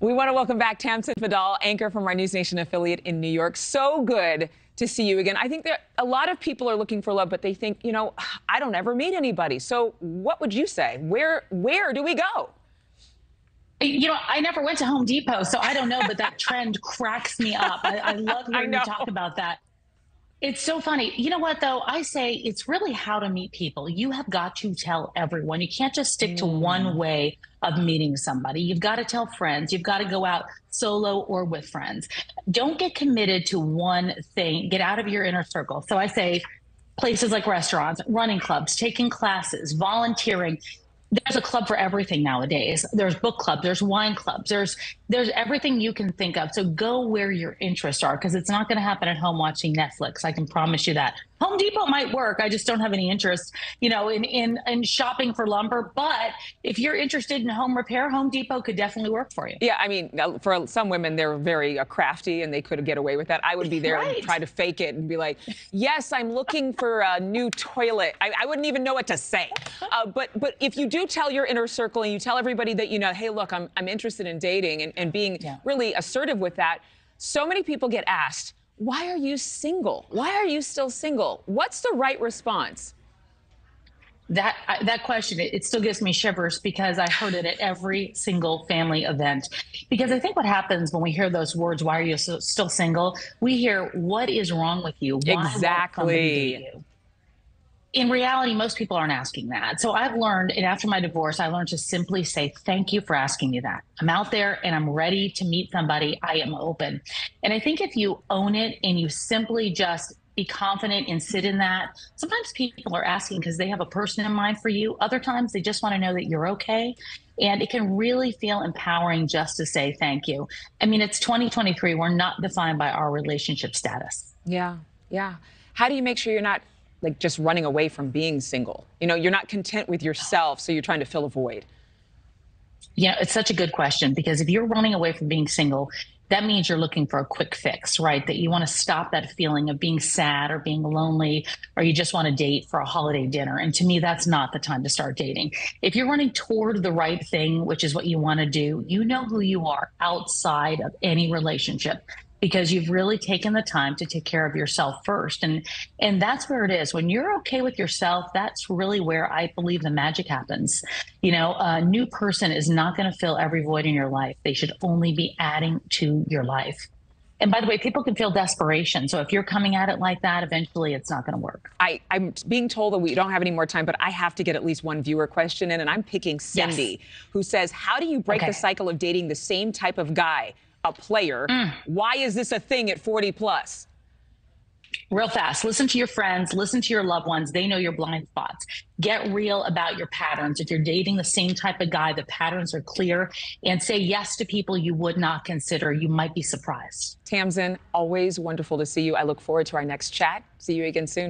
We want to welcome back Tamsen Fadal, anchor from our News Nation affiliate in New York. So good to see you again. I think that a lot of people are looking for love, but they think, you know, I don't ever meet anybody. So what would you say? Where where do we go? You know, I never went to Home Depot, so I don't know, but that trend cracks me up. I, I love hearing you talk about that. It's so funny. You know what, though? I say it's really how to meet people. You have got to tell everyone. You can't just stick to one mm. way of meeting somebody. You've got to tell friends. You've got to go out solo or with friends. Don't get committed to one thing. Get out of your inner circle. So I say, places like restaurants, running clubs, taking classes, volunteering there's a club for everything nowadays. There's book clubs, there's wine clubs, there's there's everything you can think of. So go where your interests are because it's not going to happen at home watching Netflix. I can promise you that. Home Depot might work. I just don't have any interest, you know, in in in shopping for lumber. But if you're interested in home repair, Home Depot could definitely work for you. Yeah, I mean, for some women, they're very uh, crafty and they could get away with that. I would be there right. and try to fake it and be like, "Yes, I'm looking for a new toilet." I, I wouldn't even know what to say. Uh, but but if you do tell your inner circle and you tell everybody that you know, hey, look, I'm I'm interested in dating and, and being yeah. really assertive with that. So many people get asked why are you single? Why are you still single? What's the right response? That that question it, still gives me shivers because I heard it at every single family event. Because I think what happens when we hear those words, "Why are you so, still single?" We hear, "What is wrong with you?" Why exactly in reality, most people aren't asking that. So I've learned, and after my divorce, I learned to simply say, Thank you for asking me that. I'm out there and I'm ready to meet somebody. I am open. And I think if you own it and you simply just be confident and sit in that, sometimes people are asking because they have a person in mind for you. Other times they just want to know that you're okay. And it can really feel empowering just to say thank you. I mean, it's 2023. We're not defined by our relationship status. Yeah. Yeah. How do you make sure you're not like just running away from being single? You know, you're not content with yourself, so you're trying to fill a void. Yeah, it's such a good question because if you're running away from being single, that means you're looking for a quick fix, right? That you want to stop that feeling of being sad or being lonely, or you just want to date for a holiday dinner. And to me, that's not the time to start dating. If you're running toward the right thing, which is what you want to do, you know who you are outside of any relationship because you've really taken the time to take care of yourself first and and that's where it is when you're okay with yourself that's really where i believe the magic happens you know a new person is not going to fill every void in your life they should only be adding to your life and by the way, people can feel desperation. So if you're coming at it like that, eventually it's not going to work. I, am being told that we don't have any more time, but I have to get at least one viewer question in. And I'm picking Cindy, yes. who says, How do you break okay. the cycle of dating the same type of guy? A player. Mm. Why is this a thing at 40 plus? Real fast. Listen to your friends, listen to your loved ones. They know your blind spots. Get real about your patterns. If you're dating the same type of guy, the patterns are clear and say yes to people you would not consider. You might be surprised. Tamsen, always wonderful to see you. I look forward to our next chat. See you again soon.